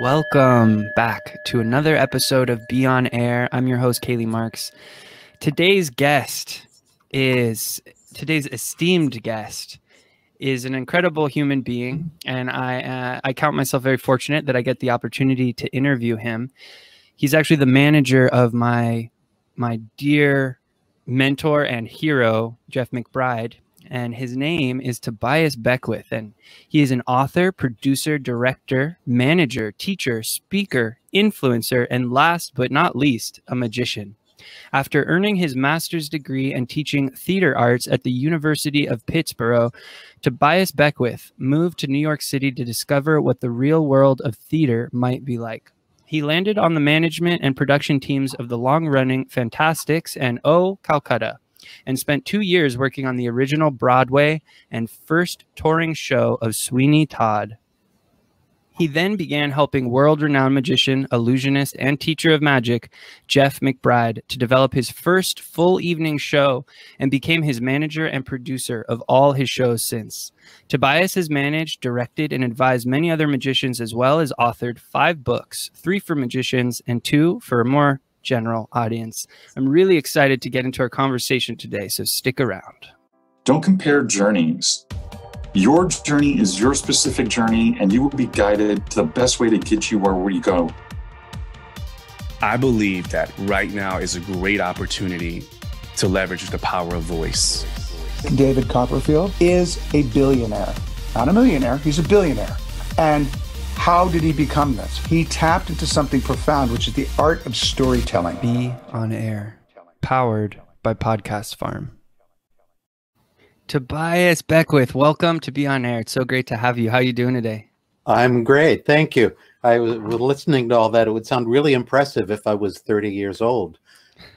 Welcome back to another episode of Be On Air. I'm your host, Kaylee Marks. Today's guest is today's esteemed guest is an incredible human being, and I uh, I count myself very fortunate that I get the opportunity to interview him. He's actually the manager of my my dear mentor and hero, Jeff McBride, and his name is Tobias Beckwith. And he is an author, producer, director, manager, teacher, speaker, influencer, and last but not least, a magician. After earning his master's degree and teaching theater arts at the University of Pittsburgh, Tobias Beckwith moved to New York City to discover what the real world of theater might be like. He landed on the management and production teams of the long running Fantasticks and Oh Calcutta, and spent two years working on the original Broadway and first touring show of Sweeney Todd. He then began helping world renowned magician, illusionist, and teacher of magic, Jeff McBride, to develop his first full evening show and became his manager and producer of all his shows since. Tobias has managed, directed, and advised many other magicians as well as authored five books three for magicians and two for more general audience. I'm really excited to get into our conversation today, so stick around. Don't compare journeys. Your journey is your specific journey, and you will be guided to the best way to get you where we go. I believe that right now is a great opportunity to leverage the power of voice. David Copperfield is a billionaire, not a millionaire, he's a billionaire. And how did he become this? He tapped into something profound, which is the art of storytelling. Be on air, powered by Podcast Farm. Tobias Beckwith, welcome to Be on Air. It's so great to have you. How are you doing today? I'm great, thank you. I was listening to all that. It would sound really impressive if I was 30 years old,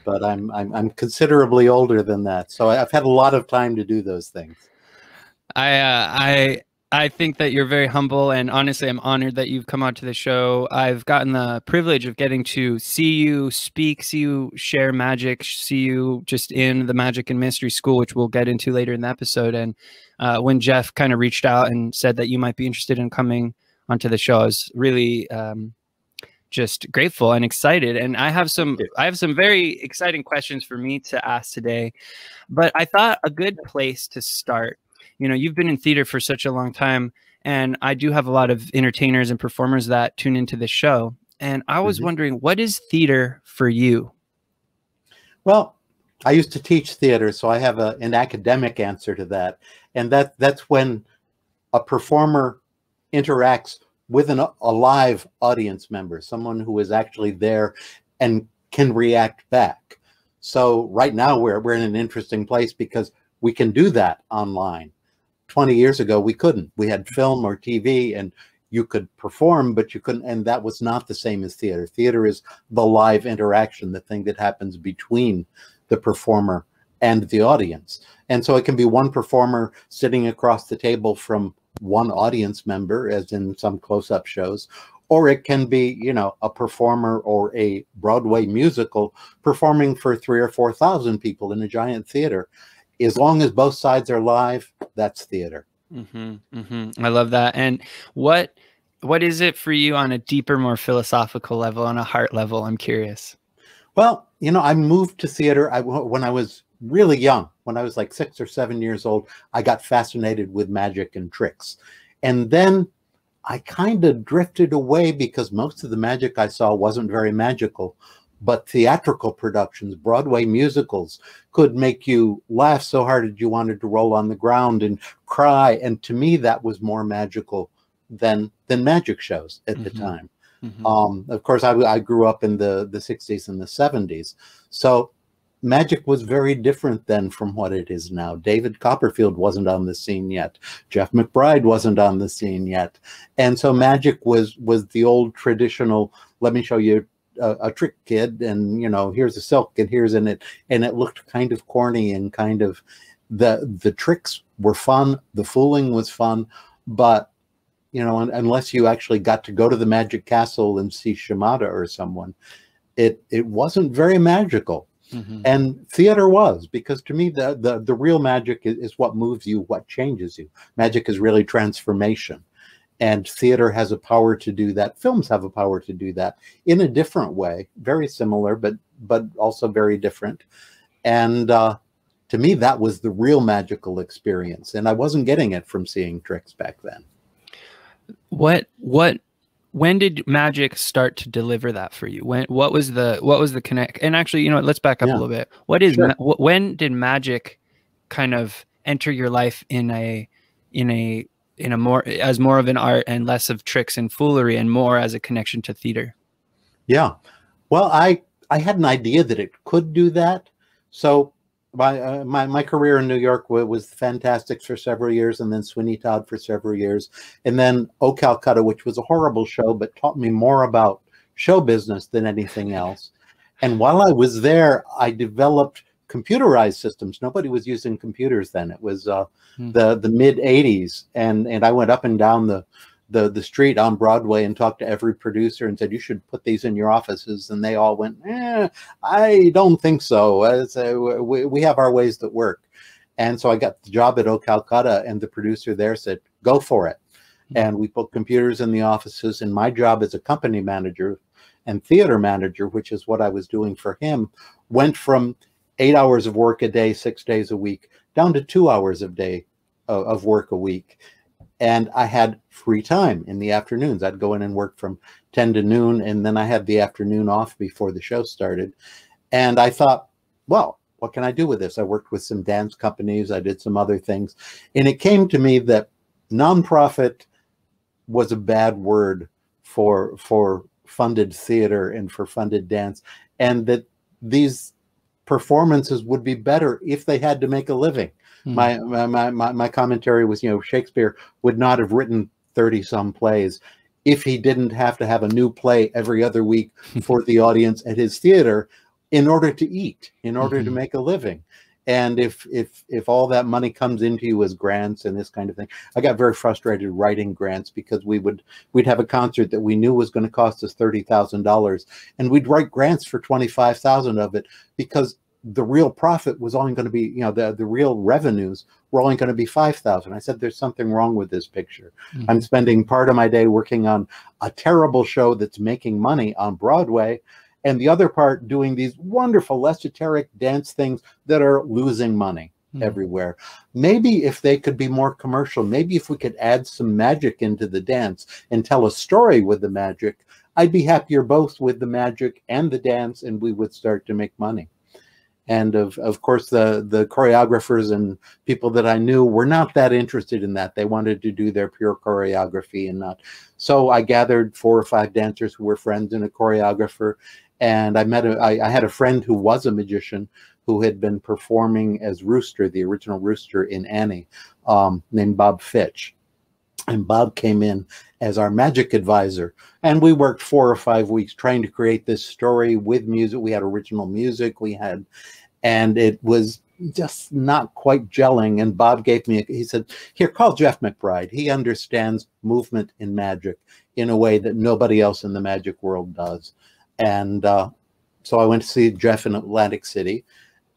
but I'm I'm, I'm considerably older than that. So I've had a lot of time to do those things. I uh, I I think that you're very humble, and honestly, I'm honored that you've come out to the show. I've gotten the privilege of getting to see you speak, see you share magic, see you just in the magic and mystery school, which we'll get into later in the episode. And uh, when Jeff kind of reached out and said that you might be interested in coming onto the show, I was really um, just grateful and excited. And I have some, I have some very exciting questions for me to ask today. But I thought a good place to start you know you've been in theater for such a long time and i do have a lot of entertainers and performers that tune into this show and i was mm-hmm. wondering what is theater for you? Well i used to teach theater so i have a, an academic answer to that and that that's when a performer interacts with an, a live audience member someone who is actually there and can react back. So right now we're, we're in an interesting place because we can do that online 20 years ago we couldn't. We had film or tv and you could perform but you couldn't and that was not the same as theater. Theater is the live interaction the thing that happens between the performer and the audience. And so it can be one performer sitting across the table from one audience member as in some close-up shows or it can be you know a performer or a broadway musical performing for three or four thousand people in a giant theater as long as both sides are live, that's theater. Mm-hmm, mm-hmm. I love that. And what what is it for you on a deeper, more philosophical level, on a heart level? I'm curious. Well, you know, I moved to theater I, when I was really young. When I was like six or seven years old, I got fascinated with magic and tricks. And then I kind of drifted away because most of the magic I saw wasn't very magical but theatrical productions, Broadway musicals, could make you laugh so hard that you wanted to roll on the ground and cry. And to me, that was more magical than than magic shows at mm-hmm. the time. Mm-hmm. Um, of course, I, I grew up in the the 60s and the 70s, so magic was very different then from what it is now. David Copperfield wasn't on the scene yet. Jeff McBride wasn't on the scene yet, and so magic was was the old traditional. Let me show you a, a, trick kid and you know here's a silk and here's in it. And it looked kind of corny and kind of the the tricks were fun the fooling was fun but you know un, unless you actually got to go to the magic castle and see shimada or someone it it wasn't very magical. Mm-hmm. and theater was because to me the the, the real magic is, is what moves you what changes you. Magic is really transformation And theater has a power to do that. Films have a power to do that in a different way, very similar, but but also very different. And uh, to me, that was the real magical experience, and I wasn't getting it from seeing tricks back then. What what when did magic start to deliver that for you when what was the what was the connect and actually you know let's back up Yeah. a little bit what is Sure. when did magic kind of enter your life in a in a in a more as more of an art and less of tricks and foolery and more as a connection to theater Yeah. Well, I I had an idea that it could do that. So my uh, my my career in New York wa- was fantastic for several years, and then Sweeney Todd for several years, and then O Calcutta, which was a horrible show, but taught me more about show business than anything else. And while I was there, I developed computerized systems. Nobody was using computers then. It was uh, Hmm. the the mid '80s, and and I went up and down the the the street on Broadway and talked to every producer and said you should put these in your offices, and they all went, eh, I don't think so. As, uh, we we have our ways that work, and so I got the job at O Calcutta, and the producer there said, go for it, and we put computers in the offices. And my job as a company manager and theater manager, which is what I was doing for him, went from eight hours of work a day, six days a week, down to two hours of day of, of work a week and I had free time in the afternoons. I'd go in and work from 10 to noon, and then I had the afternoon off before the show started. And I thought, well, what can I do with this? I worked with some dance companies, I did some other things. And it came to me that nonprofit was a bad word for for funded theater and for funded dance, and that these performances would be better if they had to make a living Hmm. my, my my my commentary was you know shakespeare would not have written 30 some plays if he didn't have to have a new play every other week for the audience at his theater in order to eat in order to Mhm. make a living and if if if all that money comes into you as grants and this kind of thing i got very frustrated writing grants because we would we'd have a concert that we knew was going to cost us $30000 and we'd write grants for 25000 of it because the real profit was only going to be, you know, the, the real revenues were only going to be 5,000. I said, there's something wrong with this picture. Mhm. I'm spending part of my day working on a terrible show that's making money on Broadway and the other part doing these wonderful esoteric dance things that are losing money Mhm. everywhere. Maybe if they could be more commercial, maybe if we could add some magic into the dance and tell a story with the magic, I'd be happier both with the magic and the dance and we would start to make money and of of course the the choreographers and people that I knew were not that interested in that. They wanted to do their pure choreography and not. So I gathered four or five dancers who were friends and a choreographer, and I met a I, I had a friend who was a magician who had been performing as Rooster, the original Rooster in Annie, um, named Bob Fitch. And Bob came in as our magic advisor. And we worked four or five weeks trying to create this story with music. We had original music. We had, and it was just not quite gelling. And Bob gave me, a, he said, Here, call Jeff McBride. He understands movement in magic in a way that nobody else in the magic world does. And uh, so I went to see Jeff in Atlantic City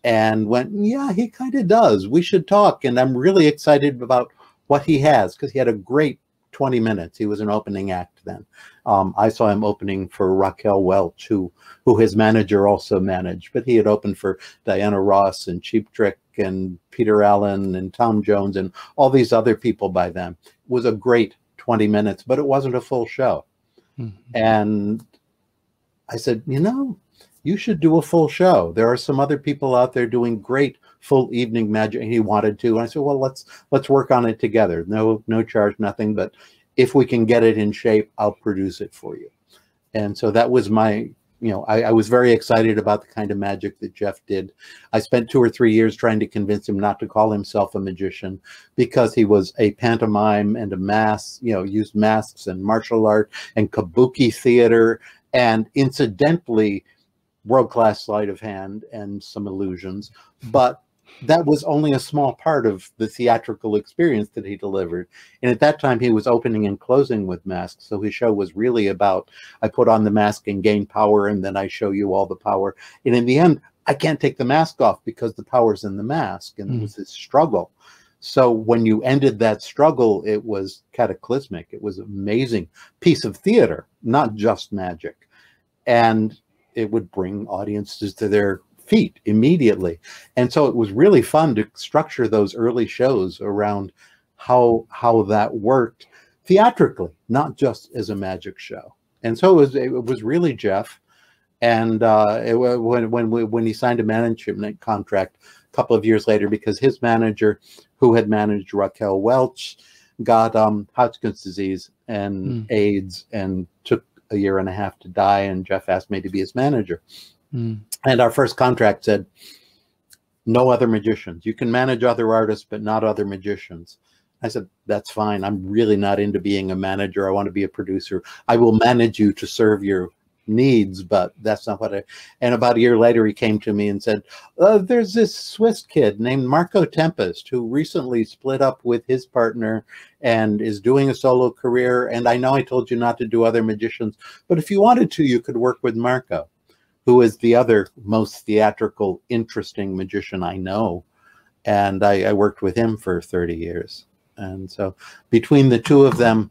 and went, Yeah, he kind of does. We should talk. And I'm really excited about what he has because he had a great 20 minutes. He was an opening act then. Um, I saw him opening for Raquel Welch, who who his manager also managed, but he had opened for Diana Ross and Cheap Trick and Peter Allen and Tom Jones and all these other people by then. It was a great 20 minutes, but it wasn't a full show. Mhm. And I said, you know, you should do a full show. There are some other people out there doing great full evening magic. And he wanted to. And I said, well, let's let's work on it together. No, no charge, nothing. But if we can get it in shape, I'll produce it for you. And so that was my, you know, I, I was very excited about the kind of magic that Jeff did. I spent two or three years trying to convince him not to call himself a magician because he was a pantomime and a mask, you know, used masks and martial art and kabuki theater and incidentally world-class sleight of hand and some illusions but that was only a small part of the theatrical experience that he delivered. And at that time he was opening and closing with masks so his show was really about i put on the mask and gain power and then i show you all the power. And in the end i can't take the mask off because the power's in the mask and it Mm. was this struggle So when you ended that struggle, it was cataclysmic. It was an amazing piece of theater, not just magic. And it would bring audiences to their feet immediately. And so it was really fun to structure those early shows around how how that worked theatrically, not just as a magic show. And so it was it was really Jeff. And uh, it, when when when he signed a management contract couple of years later, because his manager, who had managed Raquel Welch, got um, Hodgkin's disease and mm. AIDS and took a year and a half to die. And Jeff asked me to be his manager. Mm. And our first contract said, no other magicians. You can manage other artists, but not other magicians. I said, that's fine. I'm really not into being a manager. I want to be a producer. I will manage you to serve your needs, but that's not what I. And about a year later, he came to me and said, uh, There's this Swiss kid named Marco Tempest who recently split up with his partner and is doing a solo career. And I know I told you not to do other magicians, but if you wanted to, you could work with Marco, who is the other most theatrical, interesting magician I know. And I, I worked with him for 30 years. And so between the two of them,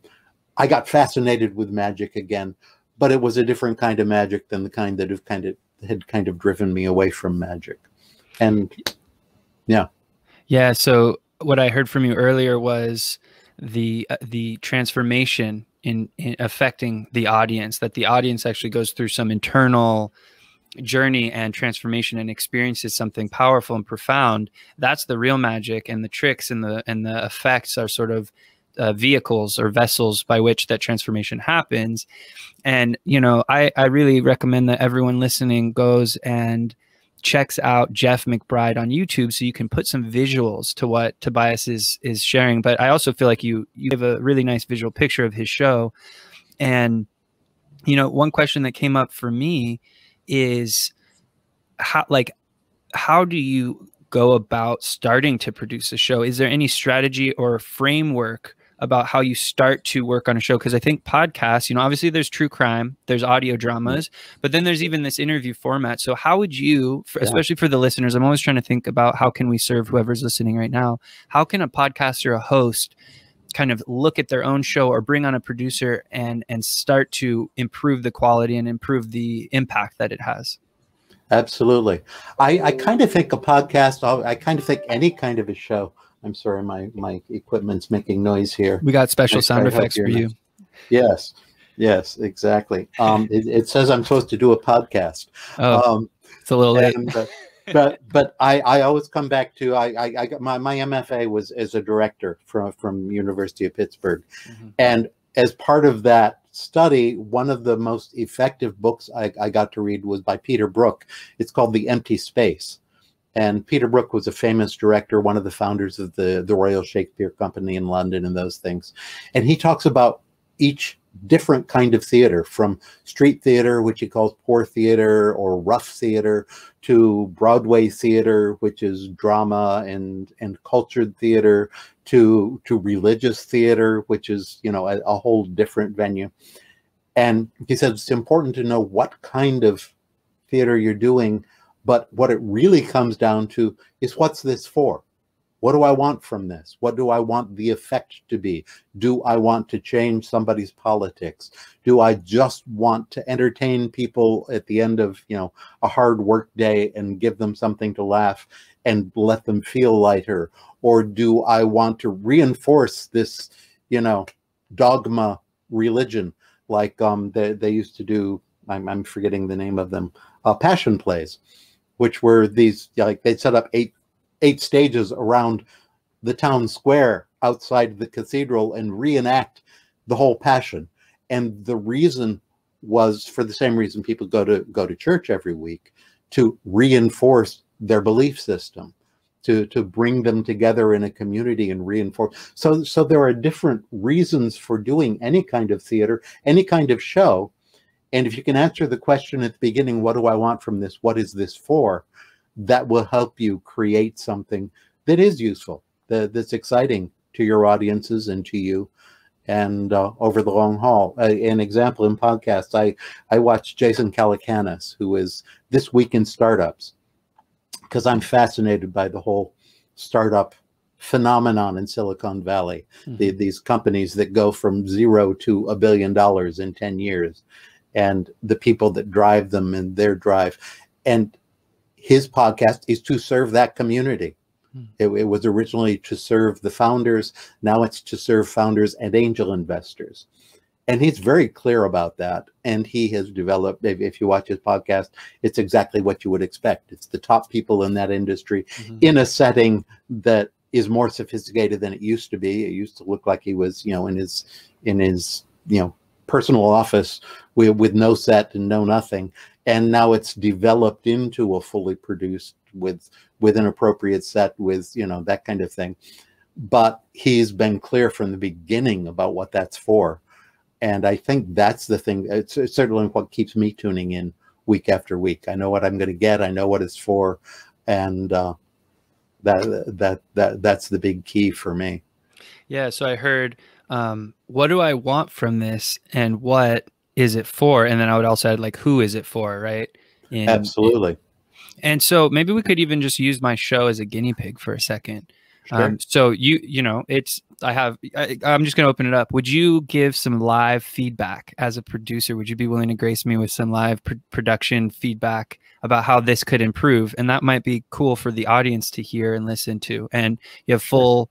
I got fascinated with magic again but it was a different kind of magic than the kind that have kind of had kind of driven me away from magic. And yeah. Yeah, so what I heard from you earlier was the uh, the transformation in, in affecting the audience that the audience actually goes through some internal journey and transformation and experiences something powerful and profound that's the real magic and the tricks and the and the effects are sort of uh, vehicles or vessels by which that transformation happens. And, you know, I, I really recommend that everyone listening goes and checks out Jeff McBride on YouTube so you can put some visuals to what Tobias is is sharing. But I also feel like you you have a really nice visual picture of his show. And you know, one question that came up for me is how like how do you go about starting to produce a show? Is there any strategy or framework about how you start to work on a show because I think podcasts, you know, obviously there's true crime, there's audio dramas, but then there's even this interview format. So how would you, for, yeah. especially for the listeners, I'm always trying to think about how can we serve whoever's listening right now? How can a podcaster, a host, kind of look at their own show or bring on a producer and and start to improve the quality and improve the impact that it has? Absolutely. I, I kind of think a podcast, I kind of think any kind of a show I'm sorry, my my equipment's making noise here. We got special sound effects for you. Yes, yes, exactly. Um, it, it, says I'm supposed to do a podcast. Oh, um, it's a little late. And, uh, but but I, I always come back to I, I, I got my, my MFA was as a director from from University of Pittsburgh, mm-hmm. and as part of that study, one of the most effective books I, I got to read was by Peter Brook. It's called The Empty Space and Peter Brook was a famous director, one of the founders of the, the Royal Shakespeare Company in London and those things. And he talks about each different kind of theater from street theater, which he calls poor theater or rough theater, to Broadway theater, which is drama and, and cultured theater, to, to religious theater, which is, you know, a, a whole different venue. And he says it's important to know what kind of theater you're doing but what it really comes down to is what's this for? What do I want from this? What do I want the effect to be? Do I want to change somebody's politics? Do I just want to entertain people at the end of, you know, a hard work day and give them something to laugh and let them feel lighter? Or do I want to reinforce this, you know, dogma religion like um they, they used to do I'm, I'm forgetting the name of them uh, passion plays which were these like they set up eight eight stages around the town square outside the cathedral and reenact the whole passion. And the reason was for the same reason people go to go to church every week to reinforce their belief system to to bring them together in a community and reinforce. So so there are different reasons for doing any kind of theater any kind of show and if you can answer the question at the beginning, what do I want from this? What is this for? That will help you create something that is useful, that, that's exciting to your audiences and to you and uh, over the long haul. Uh, an example in podcasts, I, I watched Jason Calacanis, who is This Week in Startups, because I'm fascinated by the whole startup phenomenon in Silicon Valley. Mhm. The, these companies that go from zero to a billion dollars in 10 years and the people that drive them and their drive. And his podcast is to serve that community. Hmm. It, it was originally to serve the founders. Now it's to serve founders and angel investors. And he's very clear about that. And he has developed, if, if you watch his podcast, it's exactly what you would expect. It's the top people in that industry Mhm. in a setting that is more sophisticated than it used to be. It used to look like he was, you know, in his in his, you know, personal office with, with no set and no nothing. And now it's developed into a fully produced with with an appropriate set with, you know, that kind of thing. But he's been clear from the beginning about what that's for. And I think that's the thing. It's, it's certainly what keeps me tuning in week after week. I know what I'm going to get. I know what it's for, and uh, that that that that's the big key for me. Yeah, so I heard, um, what do I want from this, and what is it for? And then I would also add like, who is it for, right? And, Absolutely. And so maybe we could even just use my show as a guinea pig for a second. Sure. Um, so you, you know, it's I have. I, I'm just going to open it up. Would you give some live feedback as a producer? Would you be willing to grace me with some live pr- production feedback about how this could improve? And that might be cool for the audience to hear and listen to. And you have full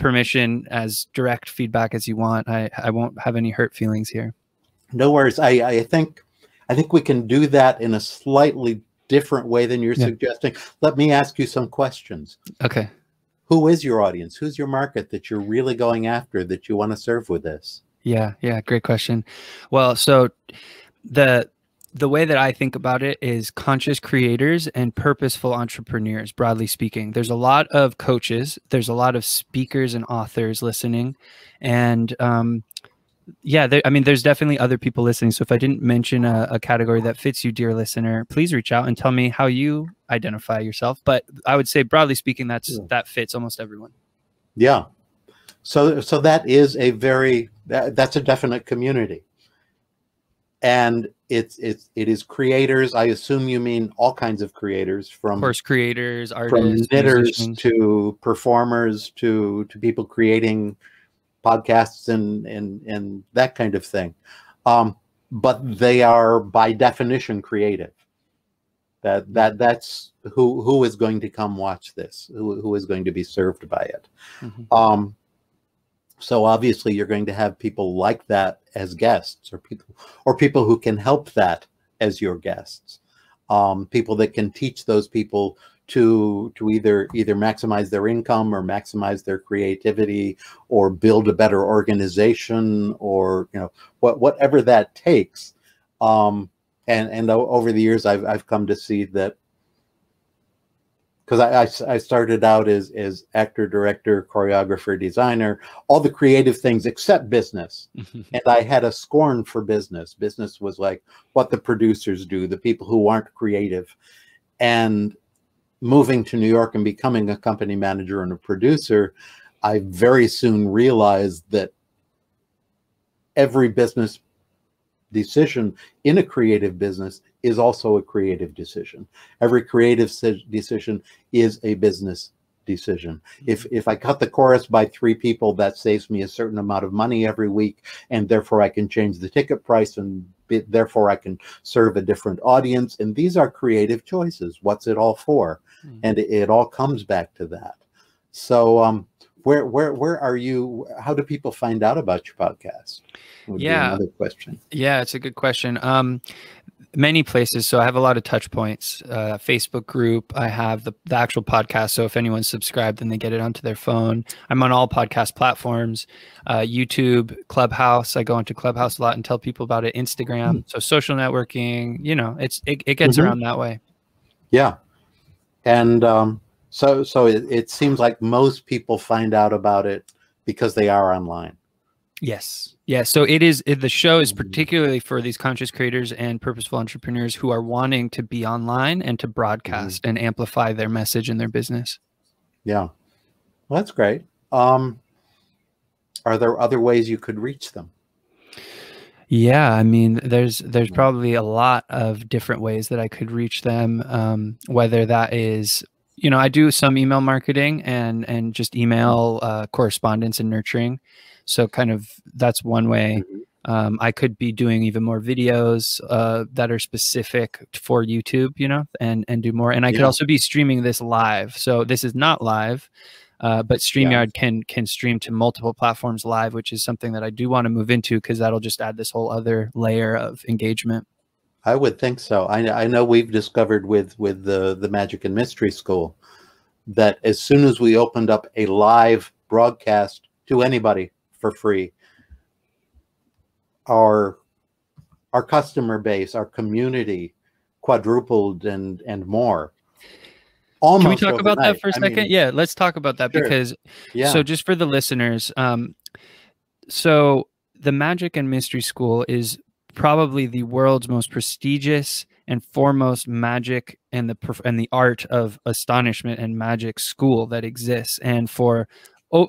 permission as direct feedback as you want. I I won't have any hurt feelings here. no worries. I I think I think we can do that in a slightly different way than you're Yeah. suggesting. Let me ask you some questions. Okay. Who is your audience? Who's your market that you're really going after that you want to serve with this? Yeah, yeah, great question. Well, so the the way that I think about it is conscious creators and purposeful entrepreneurs, broadly speaking. There's a lot of coaches, there's a lot of speakers and authors listening, and um, yeah, there, I mean, there's definitely other people listening. So if I didn't mention a, a category that fits you, dear listener, please reach out and tell me how you identify yourself. But I would say, broadly speaking, that's Yeah. that fits almost everyone. Yeah. So so that is a very that, that's a definite community. And it's it's it is creators. I assume you mean all kinds of creators from Course creators, from artists, knitters musicians. to performers to to people creating podcasts and and and that kind of thing. Um, but they are by definition creative. That that that's who who is going to come watch this, who who is going to be served by it. Mhm. Um, so obviously you're going to have people like that as guests or people or people who can help that as your guests. Um, people that can teach those people to to either either maximize their income or maximize their creativity or build a better organization or you know what whatever that takes. Um, and and over the years I've I've come to see that because I started out as as actor, director, choreographer, designer, all the creative things except business. And I had a scorn for business. Business was like what the producers do, the people who aren't creative. And moving to New York and becoming a company manager and a producer, I very soon realized that every business decision in a creative business is also a creative decision. Every creative decision is a business decision. If if I cut the chorus by three people, that saves me a certain amount of money every week, and therefore I can change the ticket price, and be, therefore I can serve a different audience. And these are creative choices. What's it all for? Mhm. And it, it all comes back to that. So, um, where where where are you? How do people find out about your podcast? Would Yeah. another question. Yeah, it's a good question. Um, many places. So I have a lot of touch points. Uh, Facebook group. I have the, the actual podcast. So if anyone's subscribed, then they get it onto their phone. I'm on all podcast platforms. Uh, YouTube, Clubhouse. I go into Clubhouse a lot and tell people about it. Instagram. So social networking. You know, it's it, it gets Mhm. around that way. Yeah, and um, so so it, it seems like most people find out about it because they are online. Yes. Yeah. So it is, it, the show is Mhm. particularly for these conscious creators and purposeful entrepreneurs who are wanting to be online and to broadcast and amplify their message in their business. Yeah, well, that's great. Um, are there other ways you could reach them? Yeah, I mean, there's there's probably a lot of different ways that I could reach them. Um, whether that is you know, I do some email marketing and and just email uh, correspondence and nurturing. So kind of that's one way. Mhm. Um, I could be doing even more videos uh, that are specific for YouTube, you know, and and do more. And I could also be streaming this live. So this is not live, uh, but Streamyard can can stream to multiple platforms live, which is something that I do want to move into because that'll just add this whole other layer of engagement. I would think so. I, I know we've discovered with with the the Magic and Mystery School that as soon as we opened up a live broadcast to anybody for free, our our customer base, our community quadrupled and and more. Almost Can we talk about that for a second? mean, yeah, let's talk about that Sure. because yeah. So just for the listeners, um, so the Magic and Mystery School is probably the world's most prestigious and foremost magic and the and the art of astonishment and magic school that exists. And for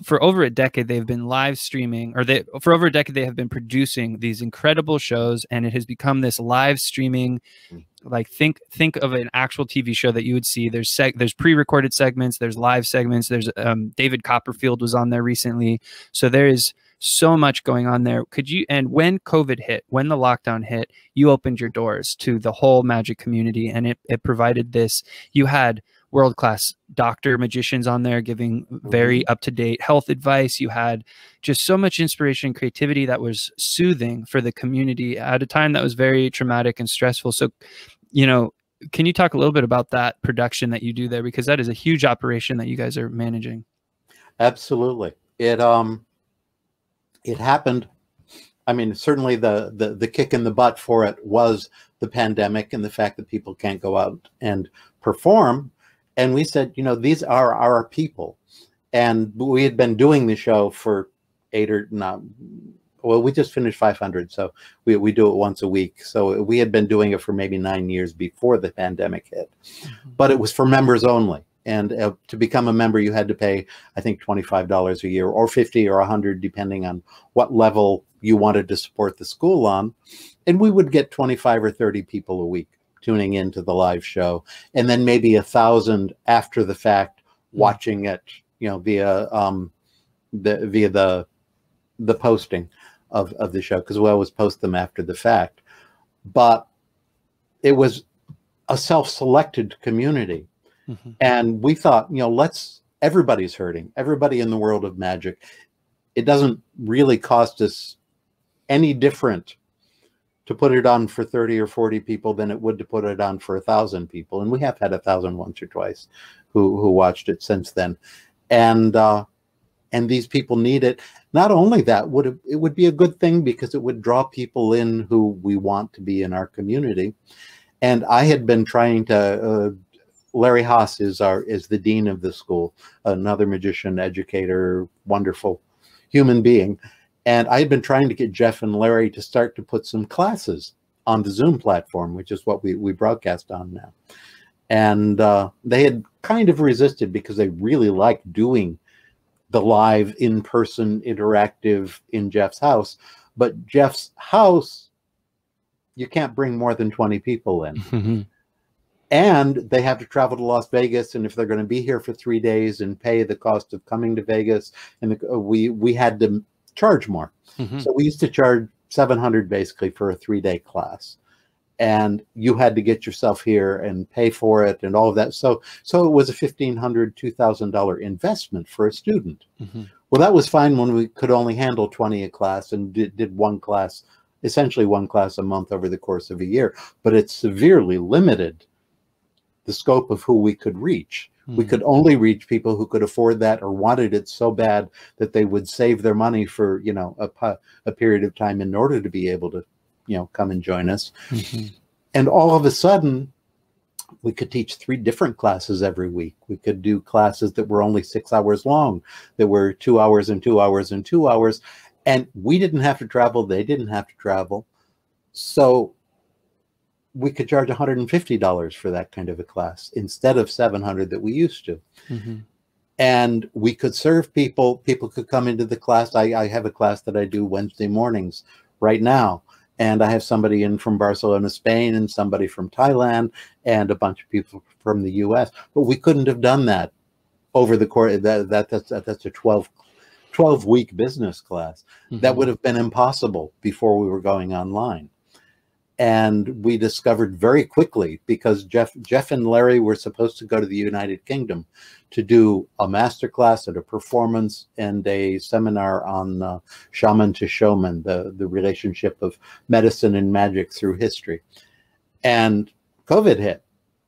for over a decade, they've been live streaming, or they for over a decade they have been producing these incredible shows, and it has become this live streaming like think think of an actual TV show that you would see. There's seg- there's pre-recorded segments, there's live segments. There's um, David Copperfield was on there recently, so there is so much going on there. Could you and when COVID hit, when the lockdown hit, you opened your doors to the whole magic community, and it it provided this. You had world class doctor magicians on there giving very up to date health advice. You had just so much inspiration and creativity that was soothing for the community at a time that was very traumatic and stressful. So, you know, can you talk a little bit about that production that you do there because that is a huge operation that you guys are managing. Absolutely. It um it happened. I mean, certainly the the the kick in the butt for it was the pandemic and the fact that people can't go out and perform. And we said, you know, these are our people. And we had been doing the show for eight or not well, we just finished 500, so we, we do it once a week. So we had been doing it for maybe nine years before the pandemic hit, but it was for members only. And uh, to become a member, you had to pay, I think, $25 a year or 50 or 100, depending on what level you wanted to support the school on. And we would get 25 or 30 people a week tuning into the live show, and then maybe a thousand after the fact watching it, you know, via um, the via the the posting of of the show because we always post them after the fact. But it was a self-selected community Mhm. and we thought you know let's everybody's hurting everybody in the world of magic it doesn't really cost us any different to put it on for 30 or 40 people than it would to put it on for a thousand people. And we have had a thousand once or twice who who watched it since then. And uh and these people need it. Not only that would it, it would be a good thing because it would draw people in who we want to be in our community. And i had been trying to uh, Larry Hass is our is the dean of the school, another magician, educator, wonderful human being. And I had been trying to get Jeff and Larry to start to put some classes on the Zoom platform, which is what we, we broadcast on now. And uh, they had kind of resisted because they really like doing the live in-person interactive in Jeff's house. But Jeff's house, you can't bring more than 20 people in Mhm. and they have to travel to Las Vegas. And if they're going to be here for three days and pay the cost of coming to Vegas, and the, we we had to charge more. Mhm. So we used to charge seven hundred basically for a three day class, and you had to get yourself here and pay for it and all of that. So so it was a fifteen hundred two thousand dollar investment for a student. Mhm. Well, that was fine when we could only handle twenty a class and did, did one class. Essentially, one class a month over the course of a year, but it severely limited the scope of who we could reach. We Mhm. could only reach people who could afford that or wanted it so bad that they would save their money for, you know, a, a period of time in order to be able to, you know, come and join us. Mhm. And all of a sudden, we could teach three different classes every week. We could do classes that were only six hours long, that were two hours and two hours and two hours. And we didn't have to travel, they didn't have to travel. So we could charge $150 for that kind of a class instead of 700 that we used to Mhm. and we could serve people people could come into the class I, I have a class that i do wednesday mornings right now and I have somebody in from Barcelona, Spain, and somebody from Thailand, and a bunch of people from the U.S. But we couldn't have done that over the course. That, that that's that's a 12, 12 week business class. Mm-hmm. That would have been impossible before we were going online. And we discovered very quickly because Jeff Jeff and Larry were supposed to go to the United Kingdom to do a master class and a performance and a seminar on uh, shaman to showman, the, the relationship of medicine and magic through history. And COVID hit.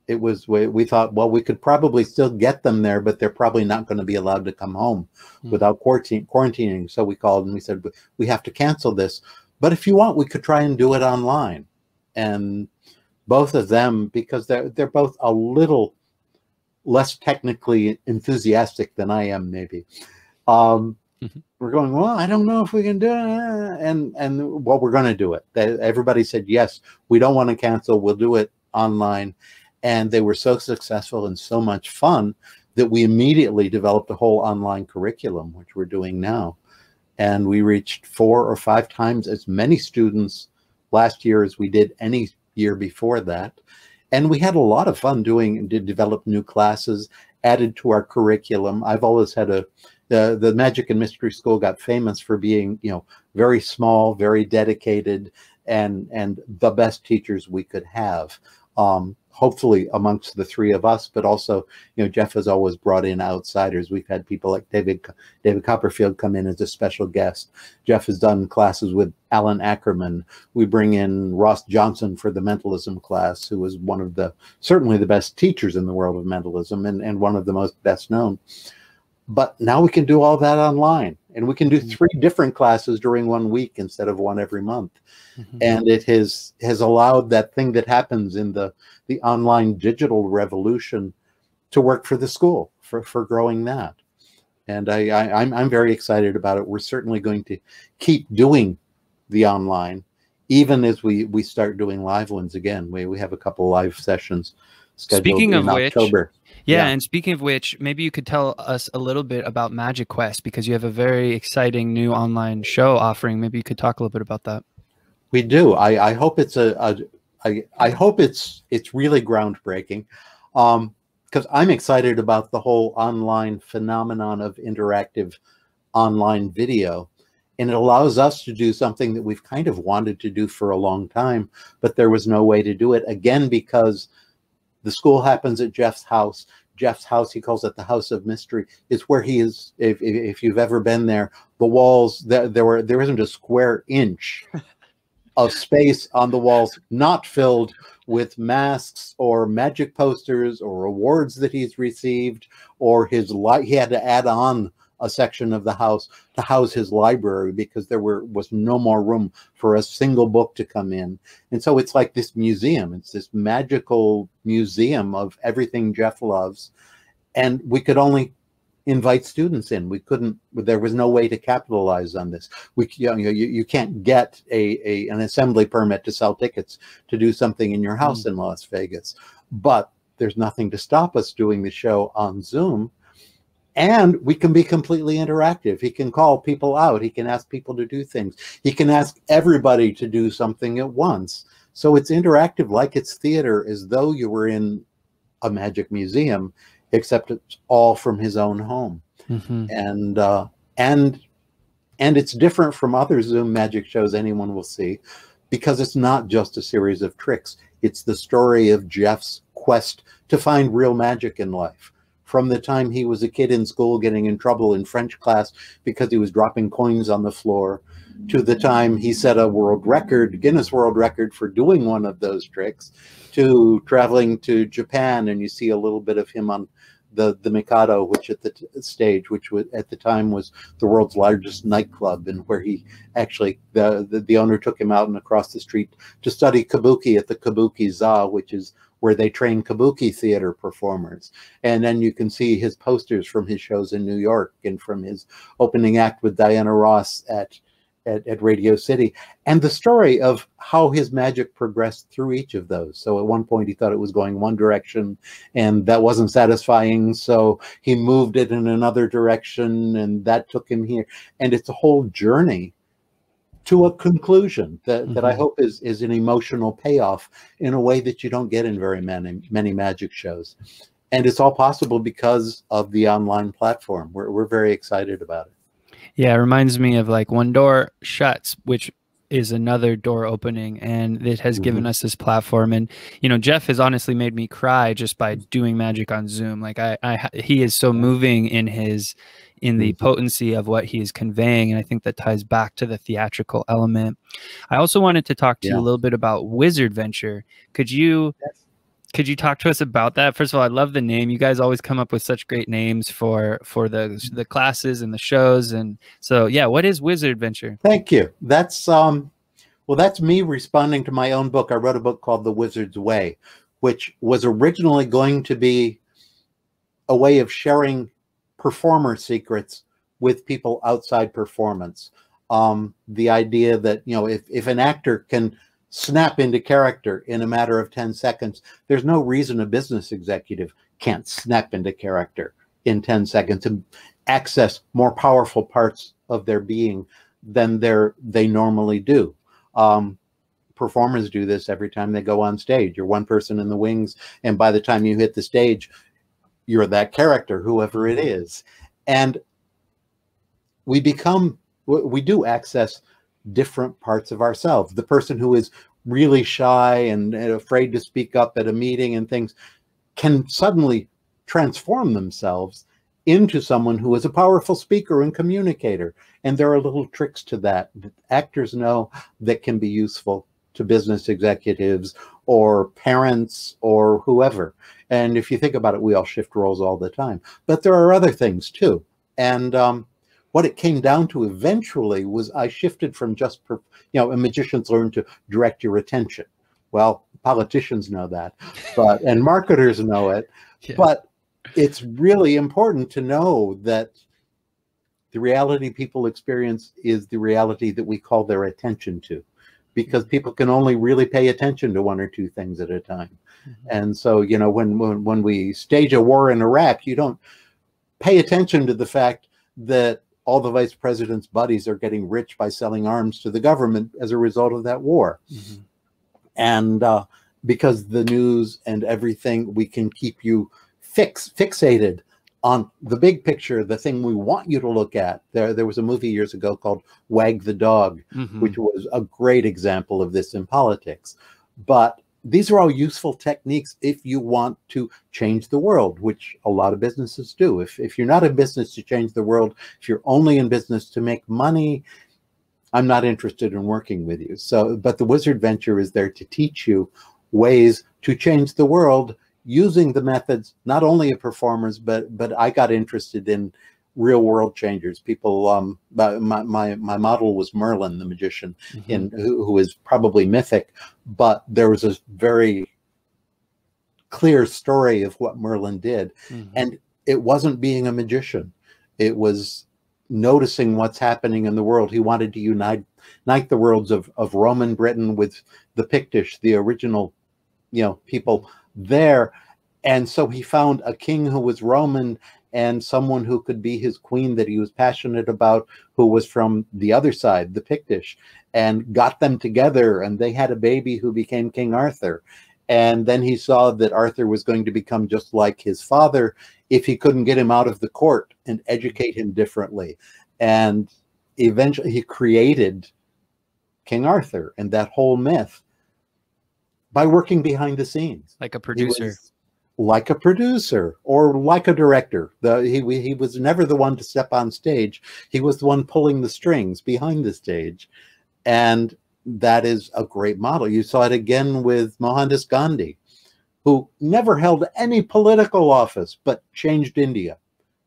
It was, we, we thought, well, we could probably still get them there, but they're probably not going to be allowed to come home mm. without quarantine, quarantining. So we called and we said, we have to cancel this. But if you want, we could try and do it online. And both of them, because they're, they're both a little less technically enthusiastic than I am, maybe. Um, mm-hmm. We're going, well, I don't know if we can do it. And, and well, we're going to do it. They, everybody said, yes, we don't want to cancel. We'll do it online. And they were so successful and so much fun that we immediately developed a whole online curriculum, which we're doing now. And we reached four or five times as many students last year as we did any year before that. And we had a lot of fun doing, did develop new classes, added to our curriculum. I've always had a, the, the Magic and Mystery School got famous for being, you know, very small, very dedicated, and and the best teachers we could have. Um, hopefully amongst the three of us, but also, you know, Jeff has always brought in outsiders. We've had people like David David Copperfield come in as a special guest. Jeff has done classes with Allan Ackerman. We bring in Ross Johnson for the mentalism class, who was one of the certainly the best teachers in the world of mentalism and, and one of the most best known. But now we can do all that online and we can do mm-hmm. three different classes during one week instead of one every month. Mm-hmm. And it has has allowed that thing that happens in the the online digital revolution to work for the school for, for growing that. And I, I, I'm, I'm very excited about it. We're certainly going to keep doing the online, even as we, we start doing live ones again. We, we have a couple live sessions scheduled Speaking in of October. Yeah, yeah, and speaking of which, maybe you could tell us a little bit about Magic Quest because you have a very exciting new online show offering. Maybe you could talk a little bit about that. We do. I, I hope it's a, a I, I hope it's it's really groundbreaking because um, I'm excited about the whole online phenomenon of interactive online video. And it allows us to do something that we've kind of wanted to do for a long time, but there was no way to do it. Again, because the school happens at Jeff's house. Jeff's house, he calls it the house of mystery, is where he is. If, if you've ever been there, the walls, there, there were there isn't a square inch of space on the walls not filled with masks or magic posters or awards that he's received or his li- he had to add on a section of the house to house his library because there were was no more room for a single book to come in and so it's like this museum it's this magical museum of everything jeff loves and we could only invite students in. We couldn't, there was no way to capitalize on this. We, you, know, you, you can't get a, a, an assembly permit to sell tickets to do something in your house mm. in Las Vegas. But there's nothing to stop us doing the show on Zoom. And we can be completely interactive. He can call people out. He can ask people to do things. He can ask everybody to do something at once. So it's interactive like it's theater, as though you were in a magic museum except it's all from his own home. Mm-hmm. And uh, and and it's different from other Zoom magic shows anyone will see because it's not just a series of tricks. It's the story of Jeff's quest to find real magic in life. From the time he was a kid in school getting in trouble in French class because he was dropping coins on the floor, to the time he set a world record, Guinness World Record for doing one of those tricks, to traveling to Japan and you see a little bit of him on the the Mikado, which at the stage, which was, at the time was the world's largest nightclub, and where he actually the, the, the owner took him out and across the street to study kabuki at the Kabuki Za, which is where they train kabuki theater performers. And then you can see his posters from his shows in New York and from his opening act with Diana Ross at at, at Radio City, and the story of how his magic progressed through each of those. So at one point he thought it was going one direction, and that wasn't satisfying, so he moved it in another direction, and that took him here. And it's a whole journey to a conclusion that, that I Mhm. hope is is an emotional payoff in a way that you don't get in very many many magic shows. And it's all possible because of the online platform. We're we're very excited about it. Yeah, it reminds me of like one door shuts, which is another door opening, and it has given us this platform. And you know, Jeff has honestly made me cry just by doing magic on Zoom. Like I, I he is so moving in his in the potency of what he is conveying, and I think that ties back to the theatrical element. I also wanted to talk to you a little bit about Wizard Venture. Could you? Could you talk to us about that? First of all, I love the name. You guys always come up with such great names for for the the classes and the shows. And so, yeah, what is Wizard Venture? Thank you. That's um well that's me responding to my own book. I wrote a book called The Wizard's Way, which was originally going to be a way of sharing performer secrets with people outside performance. Um, the idea that, you know, if, if an actor can snap into character in a matter of 10 seconds, there's no reason a business executive can't snap into character in 10 seconds and access more powerful parts of their being than they're, they normally do. Um, performers do this every time they go on stage. You're one person in the wings, and by the time you hit the stage, you're that character, whoever it mm-hmm. is. And we become, we do access different parts of ourselves. The person who is really shy and, and afraid to speak up at a meeting and things can suddenly transform themselves into someone who is a powerful speaker and communicator. And there are little tricks to that that actors know that can be useful to business executives or parents or whoever. And if you think about it, we all shift roles all the time. But there are other things too. And um, what it came down to eventually was I shifted from just, per, you know, a magicians learn to direct your attention. Well, politicians know that, but and marketers know it. Yeah. But it's really important to know that the reality people experience is the reality that we call their attention to because people can only really pay attention to one or two things at a time. And so you know when, when when we stage a war in iraq you don't pay attention to the fact that all the vice president's buddies are getting rich by selling arms to the government as a result of that war. Mhm. and uh, because the news and everything we can keep you fix fixated on the big picture the thing we want you to look at there there was a movie years ago called wag the dog Mhm. which was a great example of this in politics. But these are all useful techniques if you want to change the world which a lot of businesses do. If, if you're not in business to change the world if you're only in business to make money i'm not interested in working with you. So but the wizard venture is there to teach you ways to change the world using the methods not only of performers but but i got interested in real world changers people um my my my model was merlin the magician Mhm. in who, who is probably mythic but there was a very clear story of what merlin did Mhm. and it wasn't being a magician it was noticing what's happening in the world he wanted to unite unite the worlds of, of roman britain with the pictish the original you know people there. And so he found a king who was roman and someone who could be his queen that he was passionate about who was from the other side the pictish and got them together. And they had a baby who became king arthur. And then he saw that arthur was going to become just like his father if he couldn't get him out of the court and educate him differently. And eventually he created king arthur and that whole myth by working behind the scenes like a producer. like a producer or like a director. The, he he was never the one to step on stage. He was the one pulling the strings behind the stage, and that is a great model. You saw it again with Mohandas Gandhi, who never held any political office but changed India,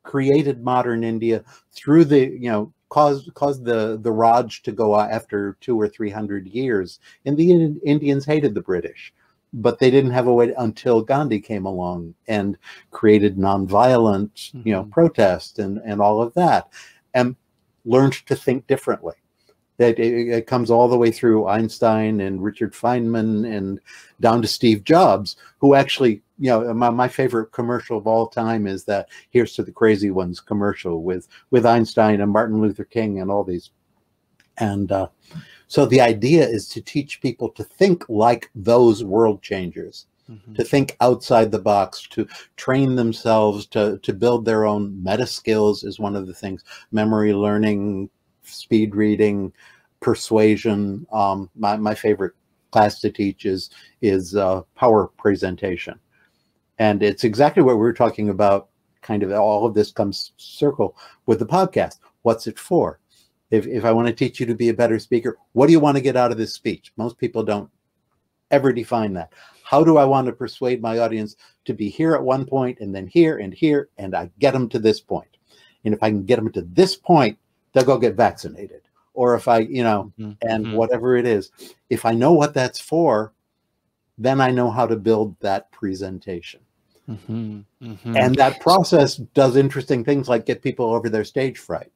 created modern India through the you know caused caused the the Raj to go after two or three hundred years, and the Indian- Indians hated the British but they didn't have a way to, until Gandhi came along and created nonviolent, you know, Mhm. protest and and all of that, and learned to think differently. That it, it comes all the way through Einstein and Richard Feynman and down to Steve Jobs, who actually, you know, my, my favorite commercial of all time is that "Here's to the Crazy Ones" commercial with with Einstein and Martin Luther King and all these, and uh, So the idea is to teach people to think like those world changers, Mhm. to think outside the box, to train themselves, to, to build their own meta skills is one of the things. Memory learning, speed reading, persuasion. Um, my, my favorite class to teach is, is uh, power presentation. And it's exactly what we were talking about. Kind of all of this comes circle with the podcast. What's it for? If, if I want to teach you to be a better speaker, what do you want to get out of this speech? Most people don't ever define that. How do I want to persuade my audience to be here at one point and then here and here, and I get them to this point? And if I can get them to this point, they'll go get vaccinated. Or if I, you know, Mhm. and Mhm. whatever it is, if I know what that's for, then I know how to build that presentation. Mhm. Mhm. And that process does interesting things like get people over their stage fright.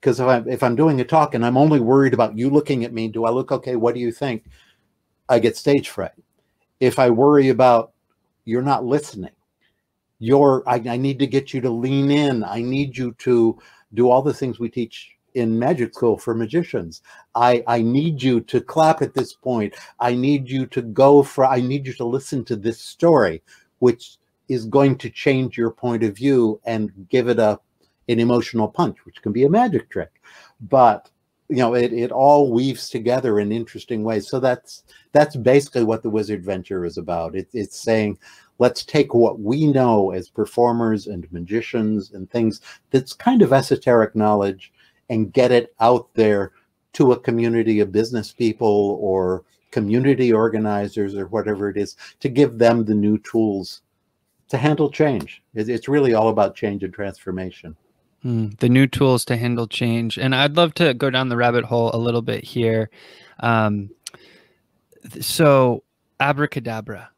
Because if I'm if I'm doing a talk and I'm only worried about you looking at me, do I look okay? What do you think? I get stage fright. If I worry about you're not listening, you're I, I need to get you to lean in. I need you to do all the things we teach in magic school for magicians. I I need you to clap at this point. I need you to go for I need you to listen to this story, which is going to change your point of view and give it a an emotional punch, which can be a magic trick. But you know, it, it all weaves together in interesting ways. So that's that's basically what the Wizard Venture is about. It, it's saying, let's take what we know as performers and magicians and things that's kind of esoteric knowledge and get it out there to a community of business people or community organizers or whatever it is to give them the new tools to handle change. It's really all about change and transformation. Mm, the new tools to handle change. And I'd love to go down the rabbit hole a little bit here. Um, so, abracadabra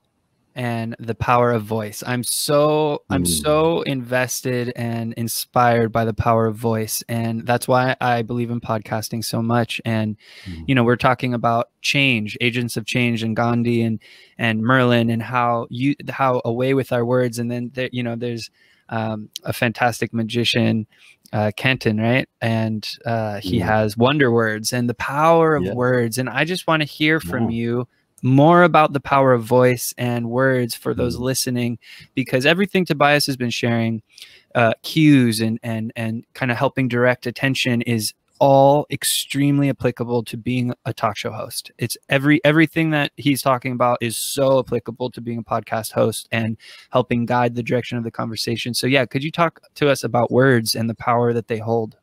and the power of voice. I'm so I'm Mm. so invested and inspired by the power of voice, and that's why I believe in podcasting so much. And Mm. you know, we're talking about change, agents of change, and Gandhi and and Merlin, and how you how away with our words, and then there, you know, there's um, a fantastic magician, uh, Kenton, right? And uh, he Yeah. has wonder words and the power of Yeah. words. And I just want to hear from Yeah. you more about the power of voice and words for those Mhm. listening, because everything Tobias has been sharing, uh, cues and and and kind of helping direct attention is all extremely applicable to being a talk show host. It's every everything that he's talking about is so applicable to being a podcast host and helping guide the direction of the conversation. So yeah, could you talk to us about words and the power that they hold?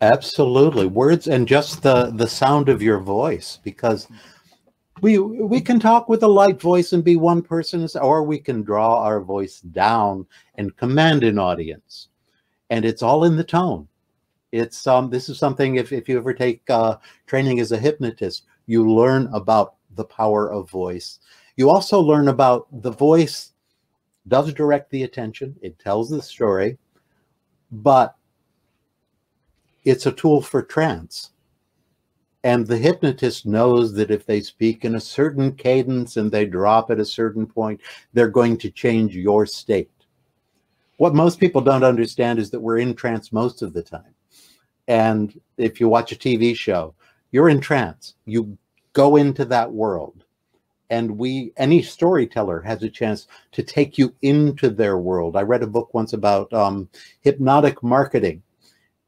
Absolutely. Words and just the the sound of your voice because we we can talk with a light voice and be one person or we can draw our voice down and command an audience. And it's all in the tone. It's um this is something if if you ever take uh training as a hypnotist, you learn about the power of voice. You also learn about the voice does direct the attention, it tells the story, but it's a tool for trance. And the hypnotist knows that if they speak in a certain cadence and they drop at a certain point, they're going to change your state. What most people don't understand is that we're in trance most of the time. And if you watch a TV show, you're in trance. You go into that world. And we, any storyteller has a chance to take you into their world. I read a book once about um, hypnotic marketing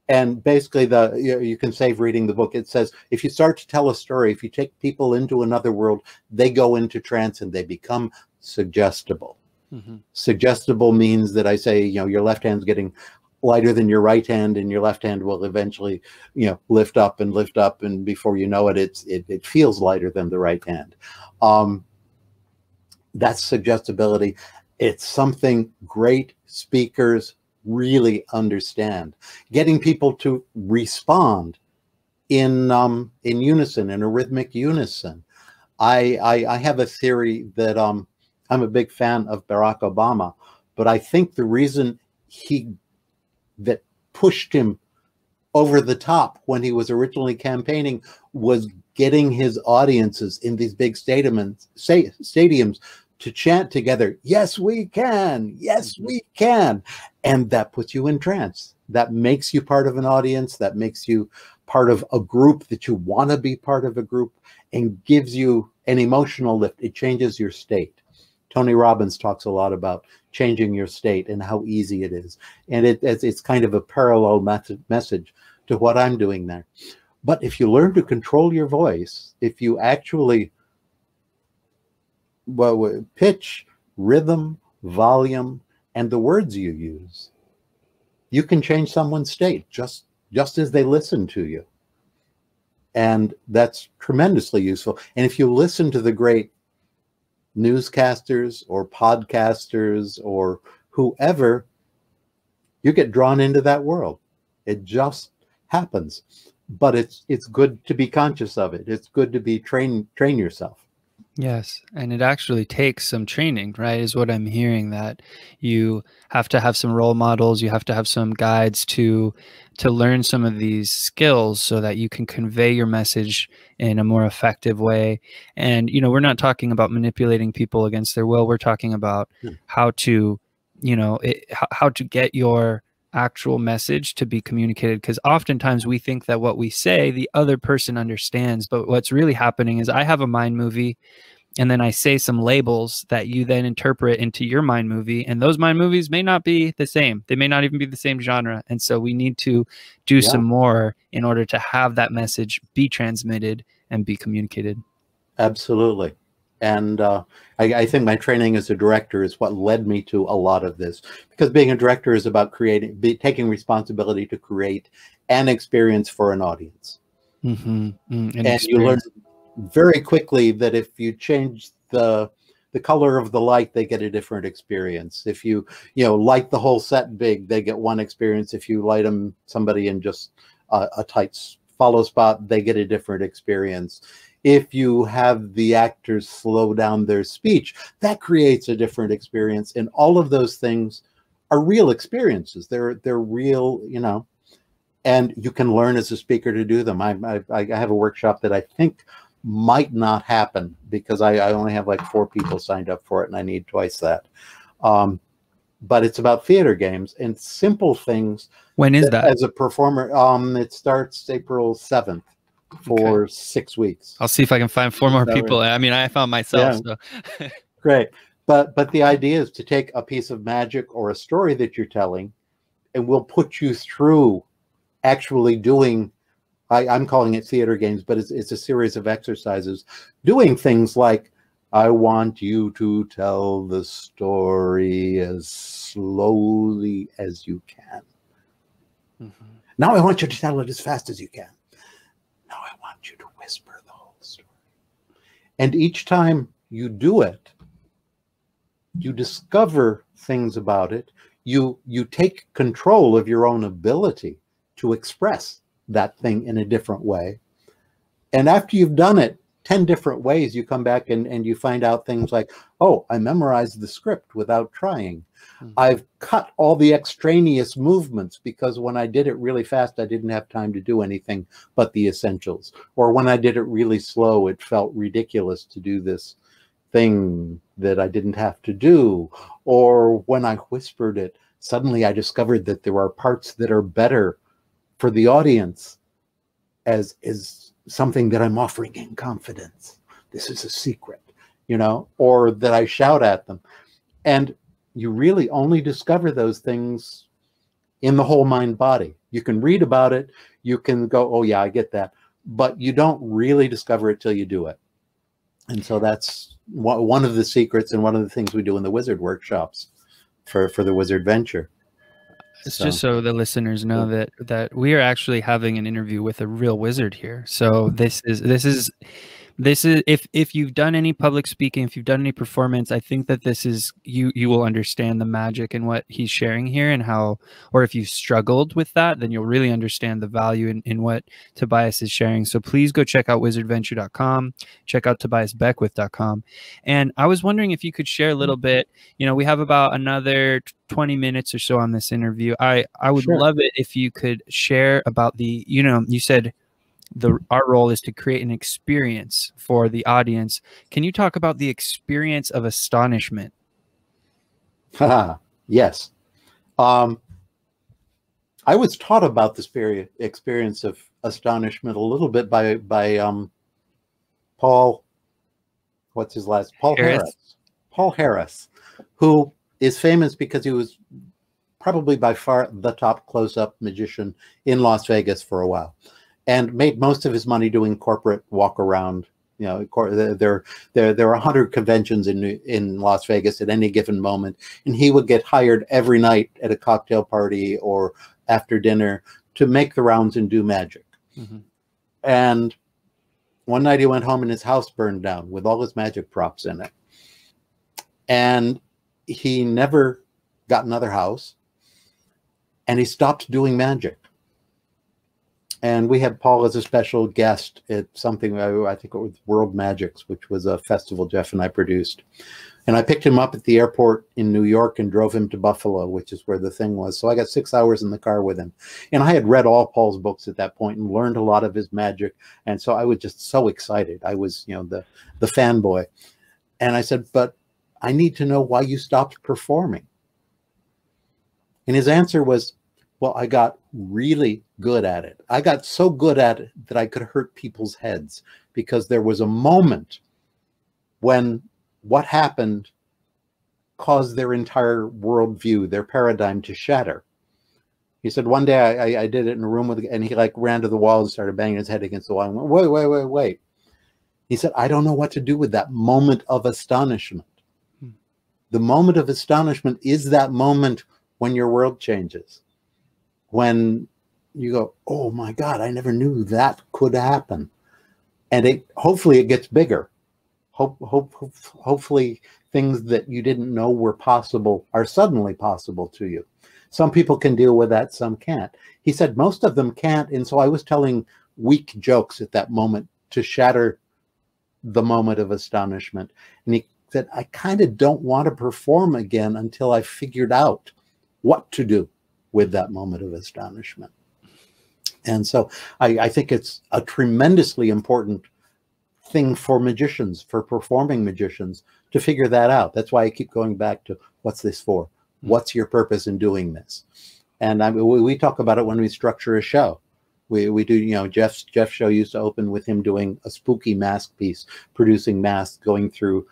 and basically the you, you, can save reading the book. It says if you start to tell a story if you take people into another world they go into trance and they become suggestible. Mm-hmm. suggestible means that i say you know your left hand's getting lighter than your right hand and your left hand will eventually you know lift up and lift up. And before you know it it's it, it feels lighter than the right hand. Um that's suggestibility. It's something great speakers really understand. Getting people to respond in um in unison in a rhythmic unison. I, I i have a theory that um i'm a big fan of barack obama but i think the reason he that pushed him over the top when he was originally campaigning was getting his audiences in these big stadiums stadiums to chant together, yes, we can, yes, mm-hmm. we can. And that puts you in trance. That makes you part of an audience, that makes you part of a group that you want to be part of a group and gives you an emotional lift. It changes your state. Tony Robbins talks a lot about changing your state and how easy it is. And it, it's, it's kind of a parallel method, message to what I'm doing there. But if you learn to control your voice, if you actually well, pitch, rhythm, volume, and the words you use, you can change someone's state just just as they listen to you. And that's tremendously useful. And if you listen to the great newscasters or podcasters or whoever, you get drawn into that world. It just happens. But it's it's good to be conscious of it. It's good to be train train yourself. Yes, and it actually takes some training, right? Is what I'm hearing that you have to have some role models, you have to have some guides to to learn some of these skills so that you can convey your message in a more effective way. And you know, we're not talking about manipulating people against their will. We're talking about hmm. how to, you know, it, how to get your actual message to be communicated because oftentimes we think that what we say the other person understands but what's really happening is i have a mind movie and then i say some labels that you then interpret into your mind movie and those mind movies may not be the same. They may not even be the same genre and so we need to do yeah. some more in order to have that message be transmitted and be communicated. Absolutely and uh, I, I, think my training as a director is what led me to a lot of this. Because being a director is about creating be, taking responsibility to create an experience for an audience. Mm-hmm. mm, an and experience. you learn very quickly that if you change the the color of the light they get a different experience. If you you know light the whole set big they get one experience. If you light them somebody in just a, a tight follow spot they get a different experience if you have the actors slow down their speech, that creates a different experience. And all of those things are real experiences. They're they're real, you know, and you can learn as a speaker to do them. I I, I have a workshop that I think might not happen because I, I only have like four people signed up for it, and I need twice that. Um, but it's about theater games and simple things. When is that? As a performer, um, it starts April seventh for okay. six weeks. I'll see if I can find four more people. I mean, I found myself. Yeah. So. Great. But but the idea is to take a piece of magic or a story that you're telling, and we'll put you through actually doing. I, I'm calling it theater games, but it's it's a series of exercises doing things like I want you to tell the story as slowly as you can. Mm-hmm. Now I want you to tell it as fast as you can. And each time you do it, you discover things about it. You you take control of your own ability to express that thing in a different way. And after you've done it 10 different ways, you come back and, and you find out things like, oh, I memorized the script without trying. Mm-hmm. I've cut all the extraneous movements because when I did it really fast, I didn't have time to do anything but the essentials. Or when I did it really slow, it felt ridiculous to do this thing that I didn't have to do. Or when I whispered it, suddenly I discovered that there are parts that are better for the audience as is something that I'm offering in confidence. This is a secret, you know, or that I shout at them. And you really only discover those things in the whole mind body. You can read about it, you can go, oh, yeah, I get that. But you don't really discover it till you do it. And so that's one of the secrets and one of the things we do in the wizard workshops for, for the wizard venture. It's so. just so the listeners know that that we are actually having an interview with a real wizard here. So this is this is this is if if you've done any public speaking if you've done any performance i think that this is you you will understand the magic and what he's sharing here and how or if you've struggled with that then you'll really understand the value in, in what tobias is sharing. So please go check out wizardventure.com check out tobiasbeckwith.com and i was wondering if you could share a little mm-hmm. bit you know we have about another 20 minutes or so on this interview. I i would sure. love it if you could share about the you know you said the our role is to create an experience for the audience. Can you talk about the experience of astonishment? yes. Um, I was taught about this very experience of astonishment a little bit by by um, Paul. What's his last? Paul Harris. Harris. Paul Harris, who is famous because he was probably by far the top close-up magician in Las Vegas for a while, and made most of his money doing corporate walk-around. You know, there there there are hundred conventions in in Las Vegas at any given moment, and he would get hired every night at a cocktail party or after dinner to make the rounds and do magic. Mhm. And one night he went home and his house burned down with all his magic props in it. And he never got another house. And he stopped doing magic. And we had Paul as a special guest at something, I think it was World Magics, which was a festival Jeff and I produced. And I picked him up at the airport in New York and drove him to Buffalo, which is where the thing was. So I got six hours in the car with him. And I had read all Paul's books at that point and learned a lot of his magic. And so I was just so excited. I was, you know, the the fanboy. And I said, "But I need to know why you stopped performing." And his answer was, "Well, I got really good at it. I got so good at it that I could hurt people's heads because there was a moment when what happened caused their entire worldview, their paradigm to shatter. He said one day I, I, I did it in a room with, and he like ran to the wall and started banging his head against the wall. And went, wait, wait, wait, wait. He said, I don't know what to do with that moment of astonishment. Hmm. The moment of astonishment is that moment when your world changes, when you go, oh my God, I never knew that could happen. And it hopefully it gets bigger. Hope, hope, hope hopefully things that you didn't know were possible are suddenly possible to you. Some people can deal with that, some can't. He said most of them can't. And so I was telling weak jokes at that moment to shatter the moment of astonishment. And he said, I kind of don't want to perform again until I figured out what to do with that moment of astonishment. And so I, I think it's a tremendously important thing for magicians, for performing magicians, to figure that out. That's why I keep going back to what's this for? Hmm. What's your purpose in doing this? And I, we, we talk about it when we structure a show. We, we do, you know, Jeff's Jeff's show used to open with him doing a spooky mask piece, producing masks, going through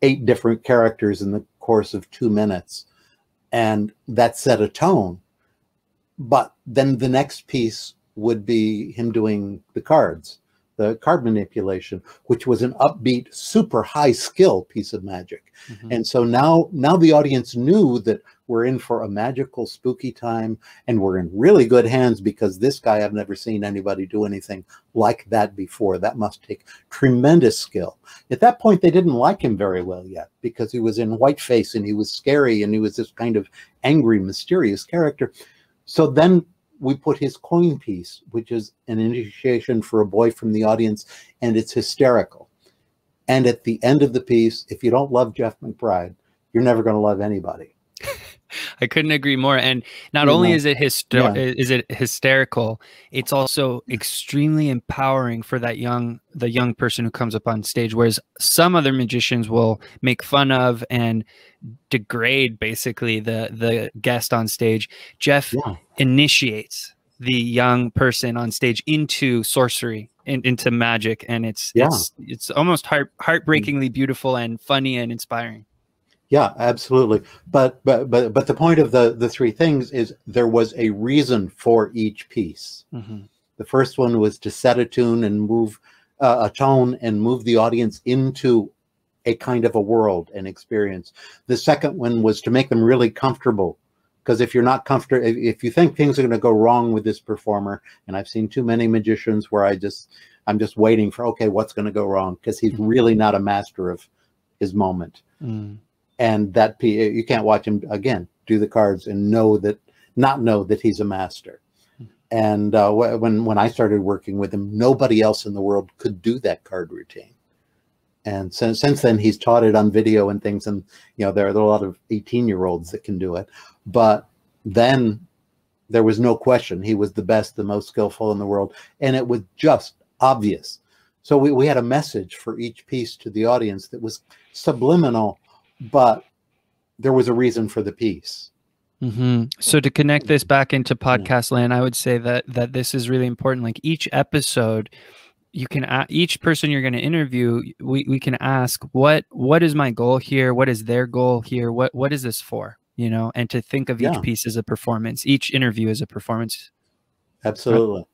eight different characters in the course of two minutes. And that set a tone. But then the next piece would be him doing the cards, the card manipulation, which was an upbeat, super high skill piece of magic. Mhm. And so now, now the audience knew that we're in for a magical, spooky time, and we're in really good hands because this guy I've never seen anybody do anything like that before. That must take tremendous skill. At that point, they didn't like him very well yet because he was in white face and he was scary and he was this kind of angry, mysterious character. So then we put his coin piece, which is an initiation for a boy from the audience, and it's hysterical. And at the end of the piece, if you don't love Jeff McBride, you're never going to love anybody. I couldn't agree more. And not only mm-hmm. is it hyster- yeah. is it hysterical, it's also extremely empowering for that young the young person who comes up on stage. Whereas some other magicians will make fun of and degrade basically the the guest on stage. Jeff Yeah. initiates the young person on stage into sorcery in, into magic and it's Yeah. it's it's almost heart heartbreakingly beautiful and funny and inspiring Yeah, absolutely. But but but but the point of the the three things is there was a reason for each piece. Mhm. The first one was to set a tune and move uh, a tone and move the audience into a kind of a world and experience. The second one was to make them really comfortable. Because if you're not comfortable, if, if you think things are going to go wrong with this performer, and I've seen too many magicians where I just, I'm just waiting for, okay, what's going to go wrong? Because he's really not a master of his moment Mm. And that p you can't watch him again do the cards and know that not know that he's a master. And uh, when when i started working with him nobody else in the world could do that card routine. And since since then he's taught it on video and things and you know there are a lot of 18 year olds that can do it. But then there was no question. He was the best the most skillful in the world and it was just obvious. So we, we had a message for each piece to the audience that was subliminal but there was a reason for the piece hmm So to connect this back into podcast land, I would say that that this is really important. Like each episode, you can a- each person you're going to interview, we, we can ask what what is my goal here? What is their goal here? What what is this for? You know, and to think of Yeah. each piece as a performance, each interview as a performance. Absolutely.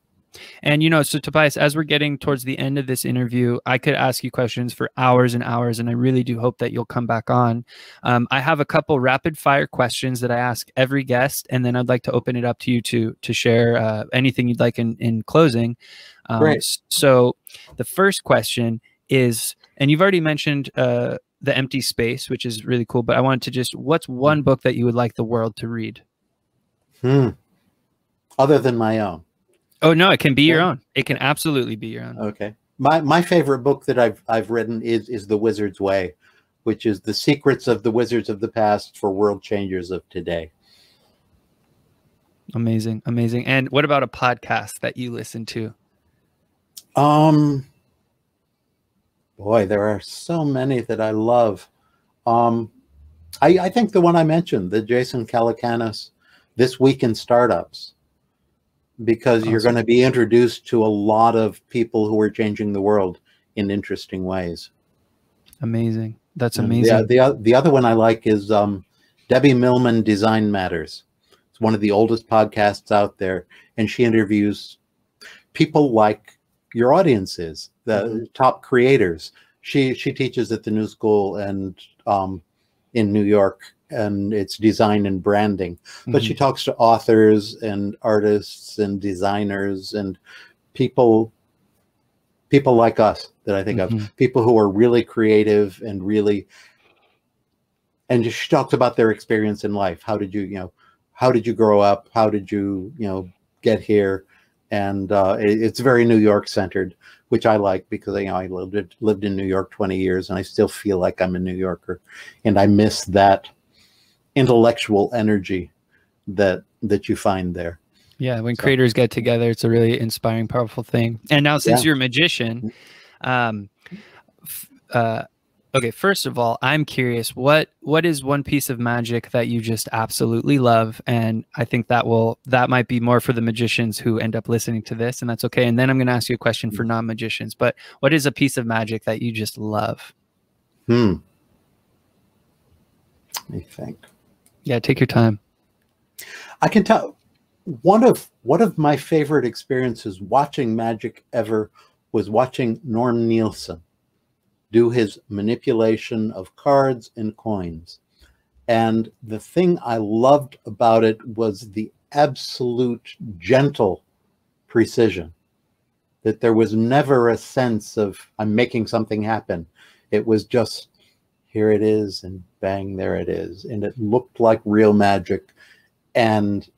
And you know, so Tobias, as we're getting towards the end of this interview, I could ask you questions for hours and hours, and I really do hope that you'll come back on. Um, I have a couple rapid fire questions that I ask every guest, and then I'd like to open it up to you to to share uh, anything you'd like in in closing. Um, Great. So the first question is, and you've already mentioned uh, the empty space, which is really cool, but I wanted to just, what's one book that you would like the world to read? Hmm. Other than my own. Oh no, it can be your own. It can absolutely be your own. Okay. My my favorite book that I've I've written is is The Wizard's Way, which is the secrets of the wizards of the past for world changers of today. Amazing, amazing. And what about a podcast that you listen to? Um boy, there are so many that I love. Um I, I think the one I mentioned, the Jason Calacanis, This Week in Startups, because you're going to be introduced to a lot of people who are changing the world in interesting ways. Amazing. That's amazing. The, the, the other one I like is um, Debbie Millman Design Matters. It's one of the oldest podcasts out there, and she interviews people like your audience is, the Mhm. top creators. She she teaches at the New School and um, in New York, and it's design and branding. But she Mhm. talks to authors and artists and designers and people people like us that I think of Mhm. people who are really creative and really and just she talks about their experience in life how did you you know how did you grow up how did you you know get here and uh, it- it's very new york centered which i like because you know i lived lived in new york 20 years and i still feel like i'm a new yorker and i miss that intellectual energy that that you find there Yeah, when So- creators get together, it's a really inspiring, powerful thing. And now, since Yeah. you're a magician, um, f- uh, okay, first of all, I'm curious what what is one piece of magic that you just absolutely love, and I think that will that might be more for the magicians who end up listening to this, and that's okay. And then I'm going to ask you a question for non magicians. But what is a piece of magic that you just love? hmm let me think Yeah, take your time. I can tell one of one of my favorite experiences watching magic ever was watching Norm Nielsen do his manipulation of cards and coins. And the thing I loved about it was the absolute gentle precision. That there was never a sense of I'm making something happen. It was just here it is and bang there it is and it looked like real magic and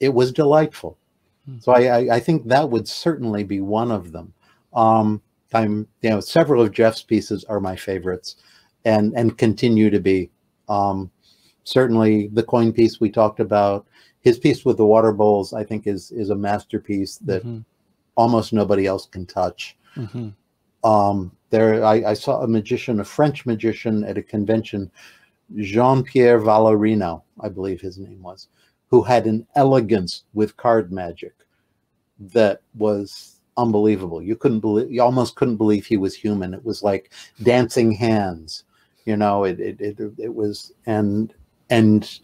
it was delightful. Hmm. So I, I, I think that would certainly be one of them. Um, I'm, you know, several of Jeff's pieces are my favorites, and and continue to be. Um, certainly, the coin piece we talked about, his piece with the water bowls, I think is is a masterpiece that Mhm, almost nobody else can touch. mhm. Um, there, I, I saw a magician, a French magician at a convention, Jean Pierre Vallarino, I believe his name was, who had an elegance with card magic that was unbelievable. You couldn't believe, you almost couldn't believe he was human. It was like dancing hands, you know. It it it, it was and and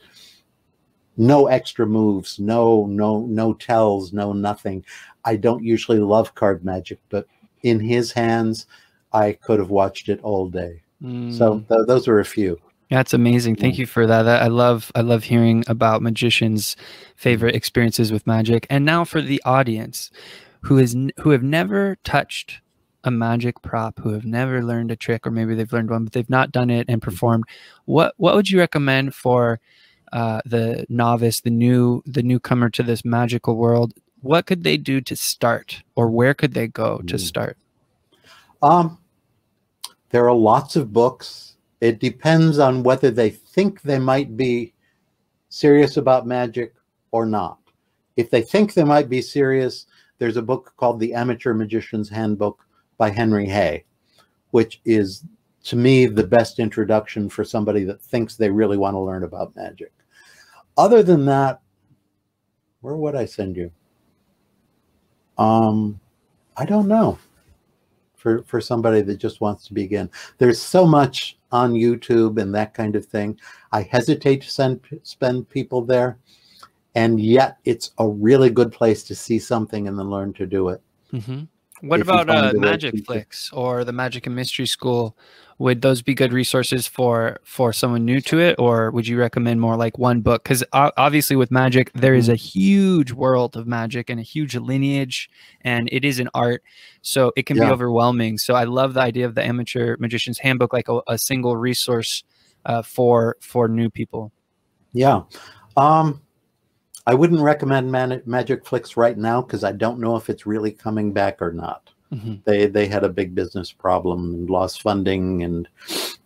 no extra moves, no no no tells, no nothing. I don't usually love card magic, but in his hands, I could have watched it all day. So Mm. th- those are a few. That's amazing. Thank you for that. That- I love I love hearing about magicians' favorite experiences with magic. And now for the audience who is who have never touched a magic prop, who have never learned a trick or maybe they've learned one but they've not done it and performed. What what would you recommend for uh, the novice, the new the newcomer to this magical world? What could they do to start or where could they go to Mm. start? Um, there are lots of books. It depends on whether they think they might be serious about magic or not. If they think they might be serious, there's a book called The Amateur Magician's Handbook by Henry Hay, which is, to me, the best introduction for somebody that thinks they really want to learn about magic. other than that, where would I send you? Um, I don't know. For for somebody that just wants to begin, there's so much on YouTube and that kind of thing. I hesitate to send spend people there, and yet it's a really good place to see something and then learn to do it. Mm-hmm. What about uh, Magic Flicks or the Magic and Mystery School? Would those be good resources for for someone new to it, or would you recommend more like one book? Because obviously, with magic, there is a mm-hmm. huge world of magic and a huge lineage, and it is an art, so it can yeah. be overwhelming. So I love the idea of the Amateur Magician's Handbook, like a, a single resource uh, for for new people. Yeah. Um, I wouldn't recommend Man- Magic Flicks right now because I don't know if it's really coming back or not. Mm-hmm. They they had a big business problem and lost funding and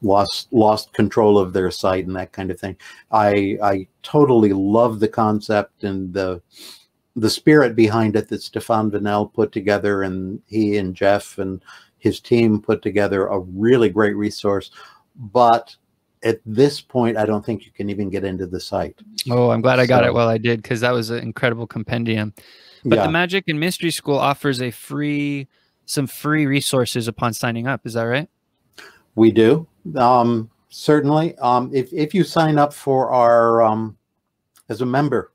lost lost control of their site and that kind of thing. I I totally love the concept and the the spirit behind it that Stefan Vanel put together and he and Jeff and his team put together a really great resource. But at this point, I don't think you can even get into the site. Oh, I'm glad I got so, it while I did because that was an incredible compendium. But yeah. the Magic and Mystery School offers a free, some free resources upon signing up. Is that right? We do. Um, certainly. Um, if, if you sign up for our, um, as a member,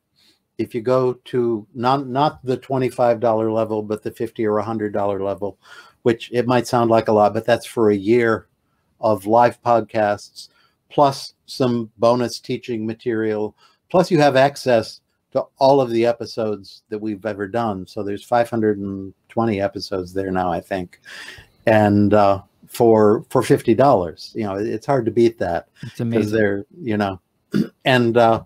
if you go to not, not the $25 level, but the 50 or $100 level, which it might sound like a lot, but that's for a year of live podcasts plus some bonus teaching material. Plus, you have access to all of the episodes that we've ever done. So there's 520 episodes there now, I think, and uh, for for fifty dollars, you know, it's hard to beat that. It's amazing. They're you know, and uh,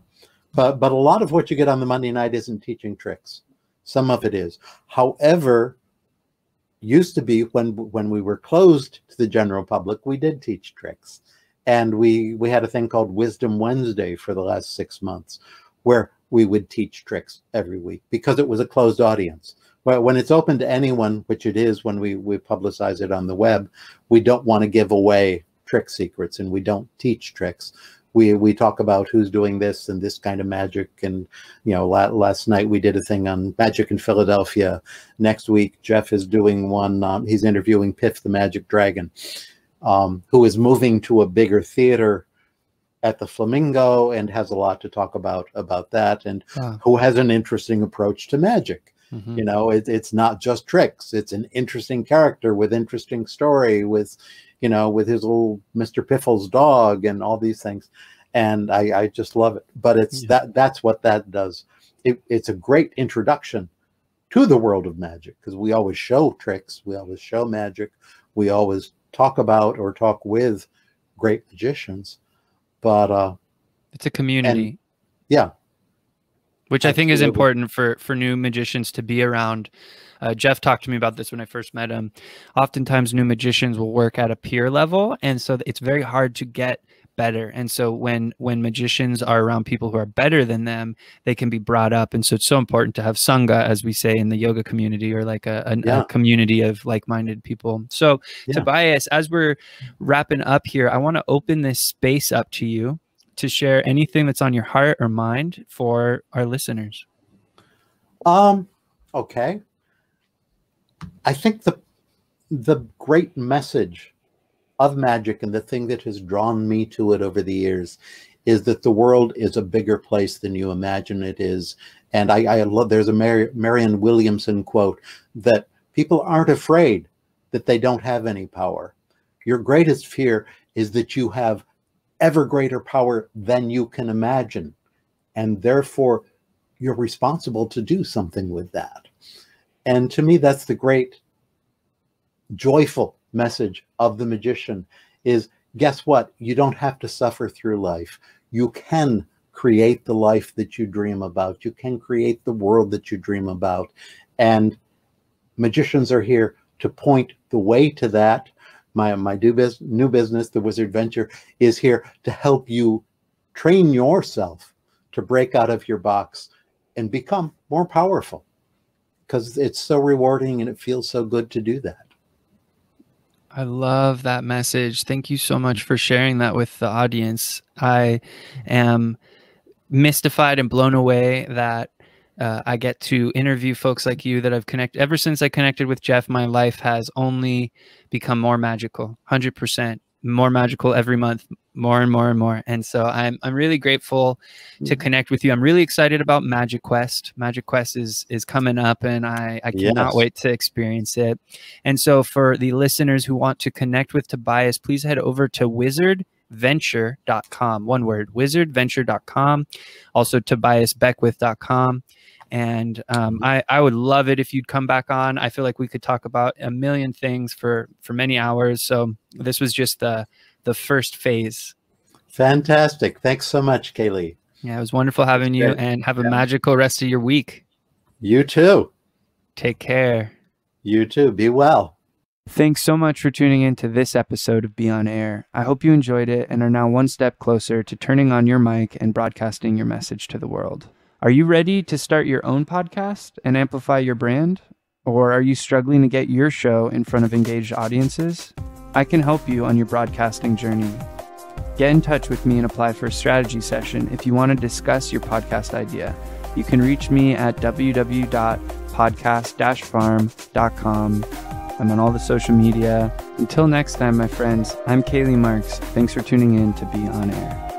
but but a lot of what you get on the Monday night isn't teaching tricks. Some of it is. However, used to be when when we were closed to the general public, we did teach tricks and we we had a thing called wisdom wednesday for the last six months where we would teach tricks every week because it was a closed audience. Well when it's open to anyone which it is when we we publicize it on the web we don't want to give away trick secrets and we don't teach tricks. We we talk about who's doing this and this kind of magic. And you know la- last night we did a thing on magic in philadelphia. Next week jeff is doing one um, he's interviewing piff the magic dragon um, who is moving to a bigger theater at the Flamingo and has a lot to talk about about that, and ah. who has an interesting approach to magic. Mm-hmm. You know, it, it's not just tricks; it's an interesting character with interesting story, with you know, with his little Mister Piffle's dog and all these things. And I, I just love it. But it's yeah. that that's what that does. It, it's a great introduction to the world of magic because we always show tricks, we always show magic, we always talk about or talk with great magicians. But uh, it's a community. And, yeah. Which I think is important for for new magicians to be around. Uh, Jeff talked to me about this when I first met him. Oftentimes, new magicians will work at a peer level, and so it's very hard to get better. And so when when magicians are around people who are better than them they can be brought up. And so it's so important to have sangha as we say in the yoga community or like a, a, yeah. a community of like-minded people. So yeah. tobias as we're wrapping up here i want to open this space up to you to share anything that's on your heart or mind for our listeners. Um okay. I think the the great message of magic and the thing that has drawn me to it over the years is that the world is a bigger place than you imagine it is. And I, I love, there's a Mar Marianne Williamson quote that people aren't afraid that they don't have any power. Your greatest fear is that you have ever greater power than you can imagine. And therefore, you're responsible to do something with that. And to me, that's the great, joyful message of the magician is guess what? You don't have to suffer through life. You can create the life that you dream about. You can create the world that you dream about. And magicians are here to point the way to that. My, my new, business, new business, The Wizard Venture, is here to help you train yourself to break out of your box and become more powerful because it's so rewarding and it feels so good to do that. I love that message. Thank you so much for sharing that with the audience. I am mystified and blown away that uh, I get to interview folks like you that I've connected. Ever since I connected with Jeff, my life has only become more magical, hundred percent more magical every month, more and more and more. And so I'm I'm really grateful to mm. connect with you. I'm really excited about Magic Quest. Magic Quest is is coming up, and I I cannot yes. wait to experience it. And so for the listeners who want to connect with Tobias, please head over to wizardventure.com. One word, wizardventure.com. Also tobiasbeckwith.com and um, I, I would love it if you'd come back on. I feel like we could talk about a million things for for many hours. So this was just the the first phase. Fantastic. Thanks so much kaylee. Yeah it was wonderful having you and have a yeah. magical rest of your week. You too. Take care. You too. Be well. Thanks so much for tuning in to this episode of Be On Air. I hope you enjoyed it and are now one step closer to turning on your mic and broadcasting your message to the world. Are you ready to start your own podcast and amplify your brand? Or are you struggling to get your show in front of engaged audiences? I can help you on your broadcasting journey. Get in touch with me and apply for a strategy session if you want to discuss your podcast idea. You can reach me at www.podcast farm.com. I'm on all the social media. Until next time, my friends, I'm Kaylee Marks. Thanks for tuning in to Be On Air.